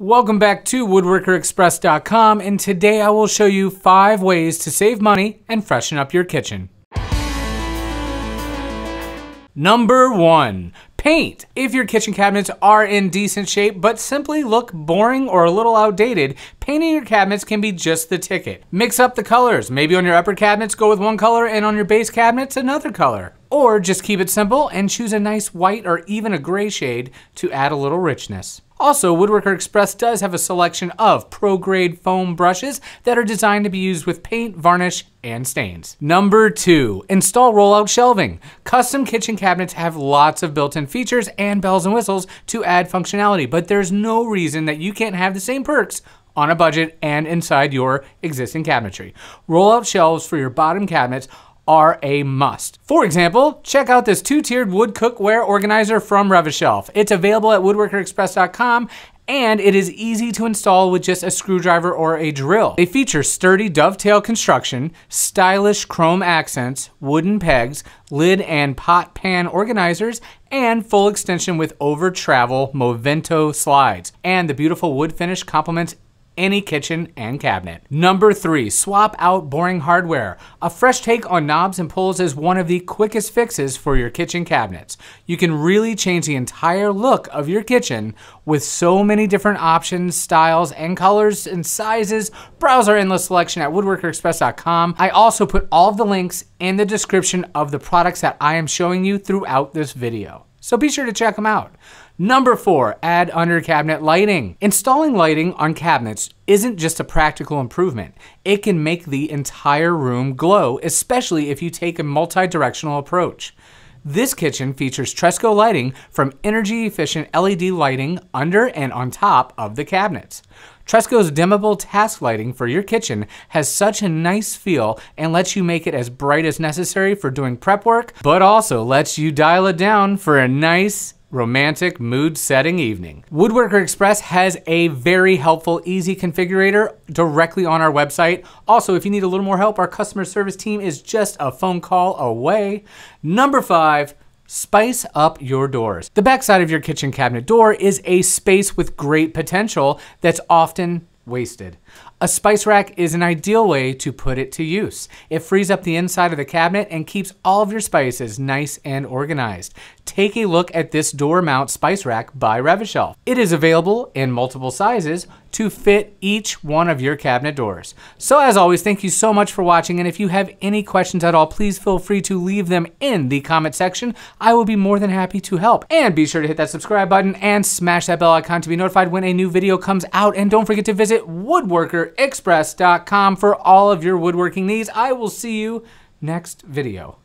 Welcome back to woodworkerexpress.com and today I will show you 5 ways to save money and freshen up your kitchen. Number 1. Paint. If your kitchen cabinets are in decent shape but simply look boring or a little outdated, painting your cabinets can be just the ticket. Mix up the colors. Maybe on your upper cabinets go with one color and on your base cabinets another color. Or just keep it simple and choose a nice white or even a gray shade to add a little richness. Also, Woodworker Express does have a selection of pro-grade foam brushes that are designed to be used with paint, varnish, and stains. Number two, install rollout shelving. Custom kitchen cabinets have lots of built-in features and bells and whistles to add functionality, but there's no reason that you can't have the same perks on a budget and inside your existing cabinetry. Rollout shelves for your bottom cabinets are a must. For example, check out this two-tiered wood cookware organizer from Rev-A-Shelf. It's available at woodworkerexpress.com and it is easy to install with just a screwdriver or a drill. They feature sturdy dovetail construction, stylish chrome accents, wooden pegs, lid and pot pan organizers, and full extension with over travel Movento slides. And the beautiful wood finish complements any kitchen and cabinet. Number three, swap out boring hardware. A fresh take on knobs and pulls is one of the quickest fixes for your kitchen cabinets. You can really change the entire look of your kitchen with so many different options, styles, and colors and sizes. Browse our endless selection at woodworkerexpress.com. I also put all of the links in the description of the products that I am showing you throughout this video. So be sure to check them out. Number four, add under cabinet lighting. Installing lighting on cabinets isn't just a practical improvement. It can make the entire room glow, especially if you take a multi-directional approach. This kitchen features Tresco lighting from energy efficient LED lighting under and on top of the cabinets. Tresco's dimmable task lighting for your kitchen has such a nice feel and lets you make it as bright as necessary for doing prep work, but also lets you dial it down for a nice romantic mood setting evening. Woodworker Express has a very helpful, easy configurator directly on our website. Also, if you need a little more help, our customer service team is just a phone call away. Number five, Spice up your doors. The backside of your kitchen cabinet door is a space with great potential that's often wasted. A spice rack is an ideal way to put it to use. It frees up the inside of the cabinet and keeps all of your spices nice and organized. Take a look at this door mount spice rack by Rev-A-Shelf. It is available in multiple sizes to fit each one of your cabinet doors. So as always, thank you so much for watching and if you have any questions at all, please feel free to leave them in the comment section. I will be more than happy to help. And be sure to hit that subscribe button and smash that bell icon to be notified when a new video comes out. And don't forget to visit Woodworker express.com for all of your woodworking needs. I will see you next video.